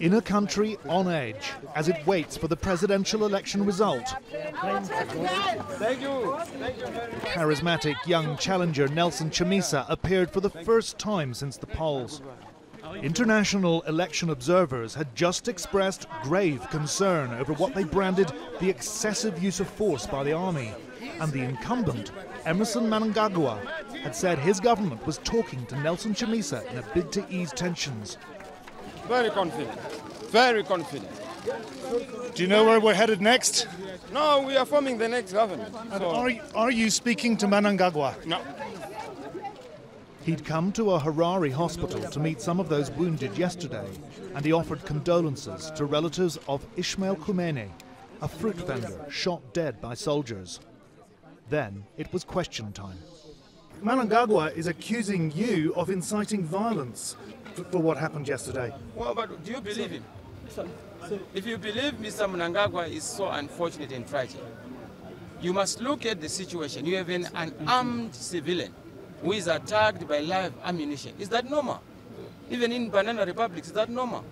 In a country on edge as it waits for the presidential election result. Charismatic young challenger Nelson Chamisa appeared for the first time since the polls. International election observers had just expressed grave concern over what they branded the excessive use of force by the army. And the incumbent, Emmerson Mnangagwa, had said his government was talking to Nelson Chamisa in a bid to ease tensions. Very confident. Very confident. Do you know where we're headed next? No, we are forming the next government. So, Are, are you speaking to Mnangagwa? no. He'd come to a Harare hospital to meet some of those wounded yesterday, and he offered condolences to relatives of Ishmael Kumene, a fruit vendor shot dead by soldiers. Then it was question time. Mnangagwa is accusing you of inciting violence for what happened yesterday. Well, but do you believe him? If you believe Mr. Mnangagwa is so unfortunate and tragic, you must look at the situation. You have an unarmed civilian who is attacked by live ammunition. Is that normal? Even in banana republics, is that normal?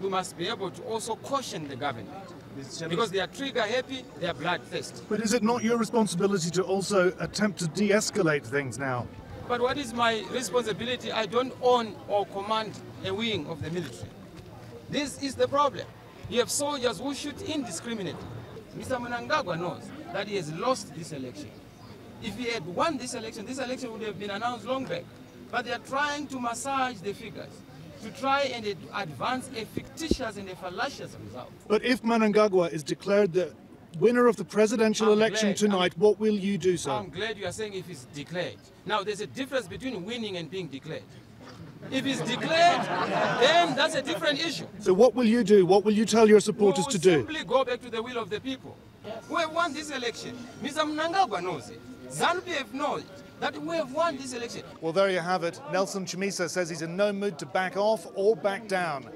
We must be able to also caution the government because they are trigger happy, they are bloodthirsty. But is it not your responsibility to also attempt to de escalate things now? But what is my responsibility? I don't own or command a wing of the military. This is the problem. You have soldiers who shoot indiscriminately. Mr. Mnangagwa knows that he has lost this election. If he had won this election, this election would have been announced long back. But they are trying to massage the figures to try and advance a fictitious and a fallacious result. But if Mnangagwa is declared the winner of the presidential I'm election glad. tonight, what will you do, sir? I'm glad you are saying if it's declared. Now, there's a difference between winning and being declared. If it's declared, then that's a different issue. so what will you do? What will you tell your supporters we to will do? simply go back to the will of the people. We have won this election. Mr. Mnangagwa knows it. ZANU-PF knows that we have won this election. Well, there you have it. Nelson Chamisa says he's in no mood to back off or back down.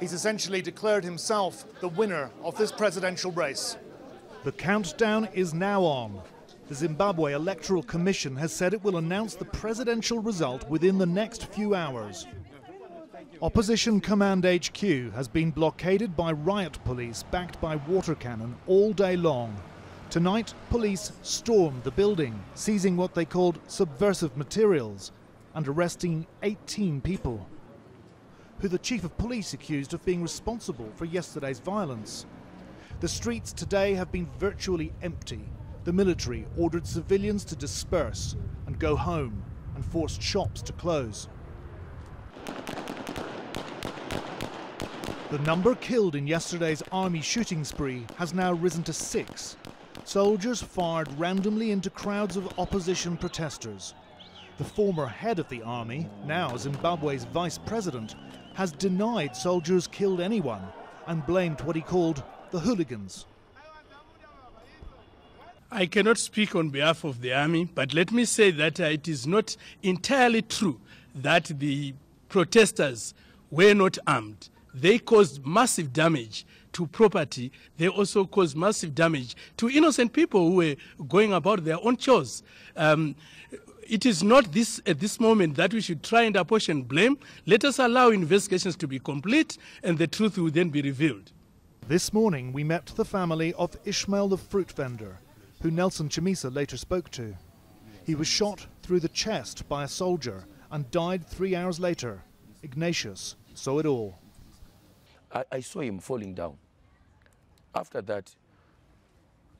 He's essentially declared himself the winner of this presidential race. The countdown is now on. The Zimbabwe Electoral Commission has said it will announce the presidential result within the next few hours. Opposition Command HQ has been blockaded by riot police backed by water cannon all day long. Tonight, police stormed the building, seizing what they called subversive materials and arresting 18 people, who the chief of police accused of being responsible for yesterday's violence. The streets today have been virtually empty. The military ordered civilians to disperse and go home and forced shops to close. The number killed in yesterday's army shooting spree has now risen to six. Soldiers fired randomly into crowds of opposition protesters. The former head of the army, now Zimbabwe's vice president, has denied soldiers killed anyone and blamed what he called the hooligans. I cannot speak on behalf of the army, but let me say that uh, it is not entirely true that the protesters were not armed. They caused massive damage to property. They also caused massive damage to innocent people who were going about their own chores. Um, it is not this at this moment that we should try and apportion blame. Let us allow investigations to be complete, and the truth will then be revealed. This morning we met the family of Ishmael the fruit vendor, who Nelson Chamisa later spoke to. He was shot through the chest by a soldier and died three hours later. Ignatius saw it all. I, I saw him falling down. After that,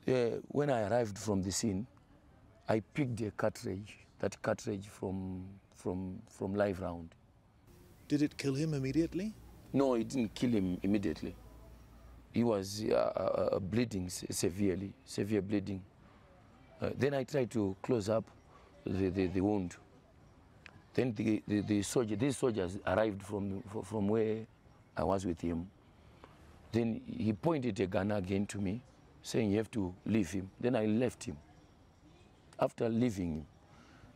uh, when I arrived from the scene, I picked a cartridge, that cartridge from, from, from live round. Did it kill him immediately? No, it didn't kill him immediately. He was uh, uh, uh, bleeding se- severely, severe bleeding. Then I tried to close up the, the, the wound. Then the, the, the soldier, these soldiers arrived from, from where I was with him. Then he pointed a gun again to me, saying, You have to leave him. Then I left him. After leaving him,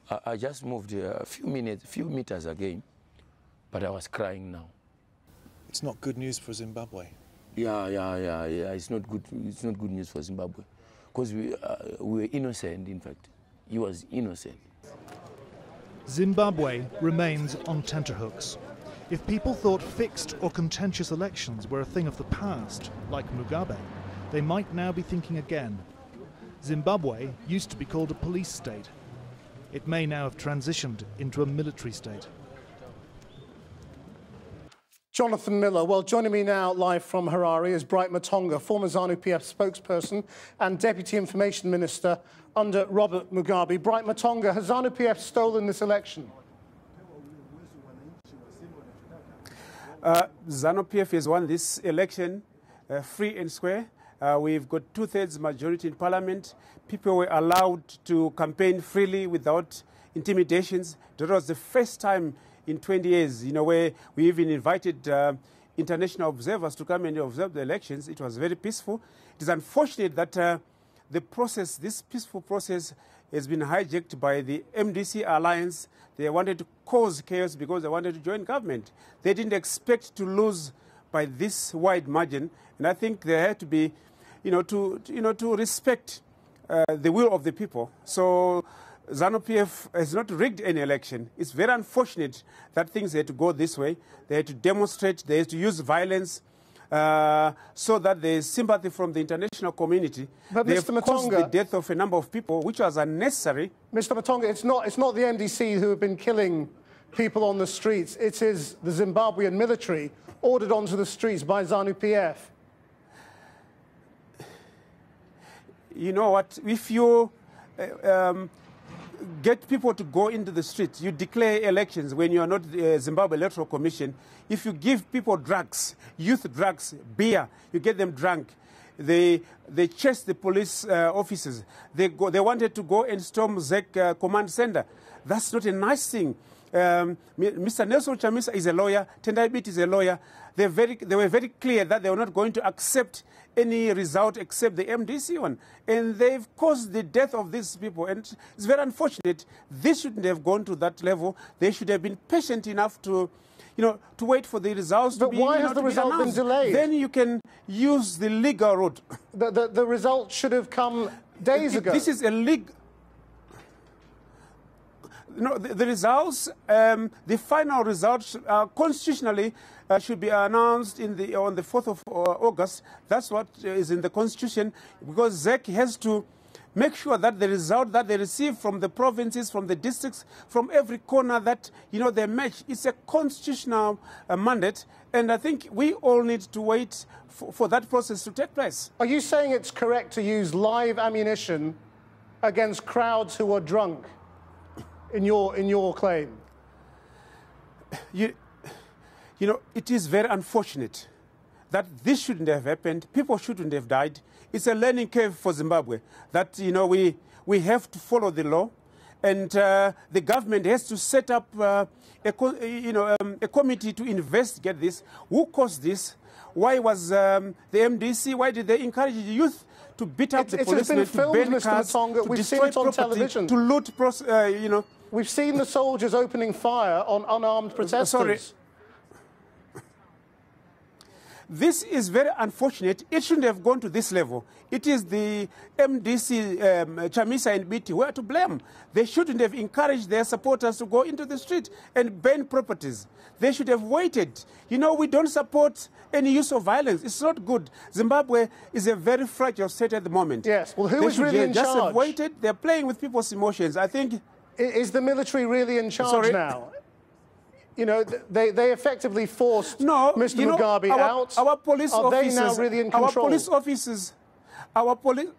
I, I just moved a few minutes, few meters again, but I was crying now. It's not good news for Zimbabwe. Yeah, yeah, yeah, yeah. It's not good. It's not good news for Zimbabwe, because we uh, we were innocent. In fact, he was innocent. Zimbabwe remains on tenterhooks. If people thought fixed or contentious elections were a thing of the past, like Mugabe, they might now be thinking again. Zimbabwe used to be called a police state. It may now have transitioned into a military state. Jonathan Miller. Well, joining me now live from Harare is Bright Matonga, former ZANU-PF spokesperson and Deputy Information Minister under Robert Mugabe. Bright Matonga, has ZANU-PF stolen this election? Uh, ZANU-PF has won this election uh, free and square. Uh, we've got two-thirds majority in parliament. People were allowed to campaign freely without intimidations. That was the first time in 20 years, you know, where we even invited uh, international observers to come and observe the elections. It was very peaceful. It is unfortunate that uh, the process, this peaceful process, has been hijacked by the MDC alliance. They wanted to cause chaos because they wanted to join government. They didn't expect to lose by this wide margin, and I think they had to be, you know, to you know to respect uh, the will of the people. So ZANU-PF has not rigged any election. It's very unfortunate that things had to go this way. They had to demonstrate, they had to use violence uh, so that there is sympathy from the international community. But they Mr. have caused the death of a number of people, which was unnecessary. Mr. Matonga, it's not, it's not the MDC who have been killing people on the streets. It is the Zimbabwean military ordered onto the streets by ZANU-PF. you know what? If you uh, um, get people to go into the streets. you declare elections when you are not the uh, Zimbabwe Electoral Commission. If you give people drugs, youth drugs, beer, you get them drunk. They they chase the police uh, officers. They go, they wanted to go and storm ZEC uh, command center. That's not a nice thing. Um, Mr. Nelson Chamisa is a lawyer. Tendai is a lawyer. They're very, they were very clear that they were not going to accept any result except the MDC one. And they've caused the death of these people. And it's very unfortunate. This shouldn't have gone to that level. They should have been patient enough to, you know, to wait for the results But to be why you know, has the be result been delayed? Then you can use the legal route. The, the, the result should have come days ago. This is a league. No, the, the results, um, the final results, uh, constitutionally uh, should be announced in the on the 4th of uh, August. That's what is in the constitution, because ZEC has to make sure that the result that they receive from the provinces, from the districts, from every corner that you know they match. It's a constitutional uh, mandate, and I think we all need to wait for, for that process to take place. Are you saying it's correct to use live ammunition against crowds who are drunk? In your, in your claim? you, you know, it is very unfortunate that this shouldn't have happened. People shouldn't have died. It's a learning curve for Zimbabwe that, you know, we, we have to follow the law. And uh, the government has to set up uh, a, co- you know, um, a committee to investigate this. Who caused this? Why was um, the MDC, why did they encourage the youth to beat up It- the it has been policemen, to burn cars, Matonga. to We've seen destroy it on property, television. to loot, uh, you know, We've seen the soldiers opening fire on unarmed protesters. sorry. This is very unfortunate. It shouldn't have gone to this level. It is the MDC, um, Chamisa and Biti who are to blame. They shouldn't have encouraged their supporters to go into the street and burn properties. They should have waited. You know, we don't support any use of violence. It's not good. Zimbabwe is a very fragile state at the moment. Yes. Well, who they is really in just charge? have waited. They're playing with people's emotions. I think Is the military really in charge Sorry? now? You know, they, they effectively forced No, Mr. you know, Mugabe our, out. Our police Are officers, they now really in our police officers, our police.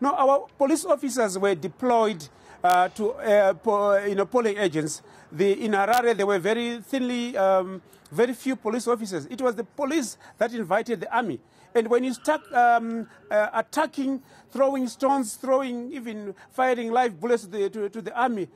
No, our police officers were deployed uh, to, uh, po- you know, polling agents. The, in Harare, there were very thinly, um, very few police officers. It was the police that invited the army. And when you start um, uh, attacking, throwing stones, throwing, even firing live bullets to the, to, to the army,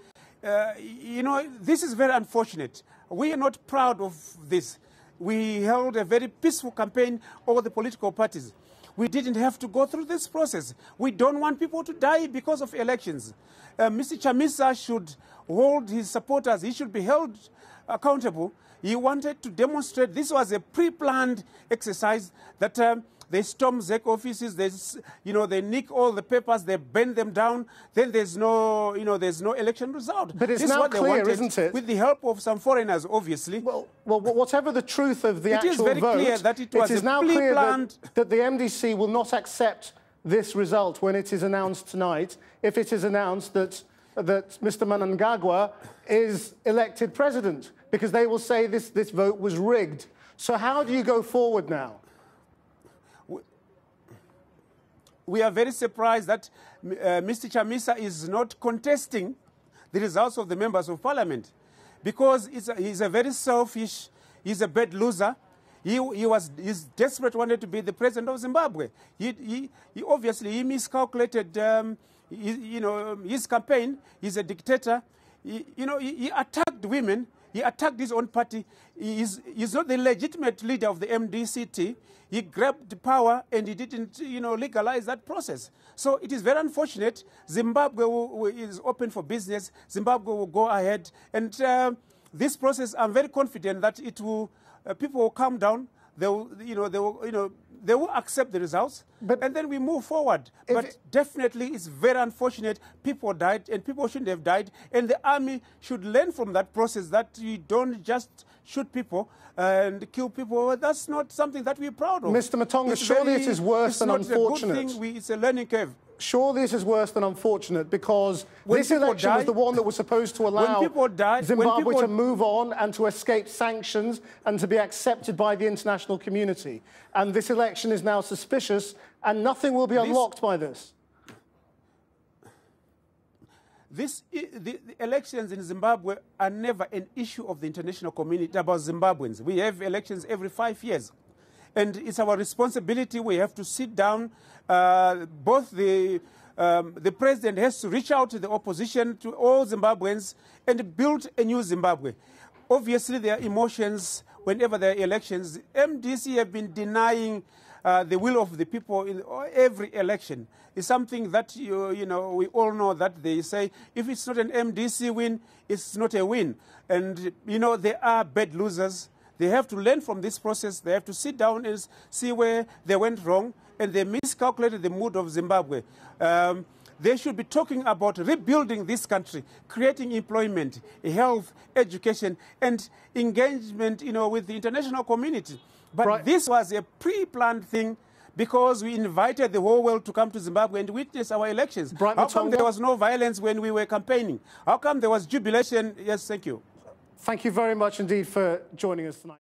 uh, you know, this is very unfortunate. We are not proud of this. We held a very peaceful campaign over the political parties. We didn't have to go through this process. We don't want people to die because of elections. Uh, Mr. Chamisa should hold his supporters, he should be held accountable He wanted to demonstrate this was a pre-planned exercise that um, they storm ZEC offices, they, you know, they nick all the papers, they bend them down, then there's no, you know, there's no election result. But it's this now is what clear, they wanted, isn't it? With the help of some foreigners, obviously. Well, well, whatever the truth of the It actual is very vote, clear that it was is a now clear that, that the MDC will not accept this result when it is announced tonight, if it is announced that, that Mr. Mnangagwa is elected president, because they will say this, this vote was rigged. So how do you go forward now? we are very surprised that uh, Mr. Chamisa is not contesting the results of the members of parliament because a, he's a very selfish, he's a bad loser. He, he was he's desperate, wanted to be the president of Zimbabwe. He, he, he obviously he miscalculated, um, you know, his campaign. He's a dictator. You know, he attacked women. He attacked his own party. He is, he's not the legitimate leader of the MDCT. He grabbed power and he didn't, you know, legalize that process. So it is very unfortunate. Zimbabwe will, is open for business. Zimbabwe will go ahead. And uh, this process, I'm very confident that it will, uh, people will calm down. They will, you know, they will, you know, they will accept the results, But and then we move forward. But it- definitely, it's very unfortunate. People died, and people shouldn't have died. And the army should learn from that process that you don't just shoot people and kill people. That's not something that we're proud of. Mr. Matonga, It's surely it is worse than unfortunate. A good thing. We, it's a learning curve. Surely this is worse than unfortunate because When this election was the one that was supposed to allow people die- when Zimbabwe people- to move on and to escape sanctions and to be accepted by the international community. And this election is now suspicious and nothing will be unlocked by this. This, the, the elections in Zimbabwe are never an issue of the international community about Zimbabweans. We have elections every five years. And it's our responsibility. We have to sit down. Uh, both the, um, the president has to reach out to the opposition, to all Zimbabweans, and build a new Zimbabwe. Obviously, there are emotions whenever there are elections. MDC have been denying uh, the will of the people in every election. It's something that you, you know we all know that they say if it's not an MDC win, it's not a win. And you know there are bad losers. They have to learn from this process. They have to sit down and see where they went wrong, and they miscalculated the mood of Zimbabwe. Um, they should be talking about rebuilding this country, creating employment, health, education, and engagement, you know, with the international community. But Right. this was a pre-planned thing because we invited the whole world to come to Zimbabwe and witness our elections. Bright How come there was no violence when we were campaigning? How come there was jubilation? Yes, thank you. Thank you very much indeed for joining us tonight.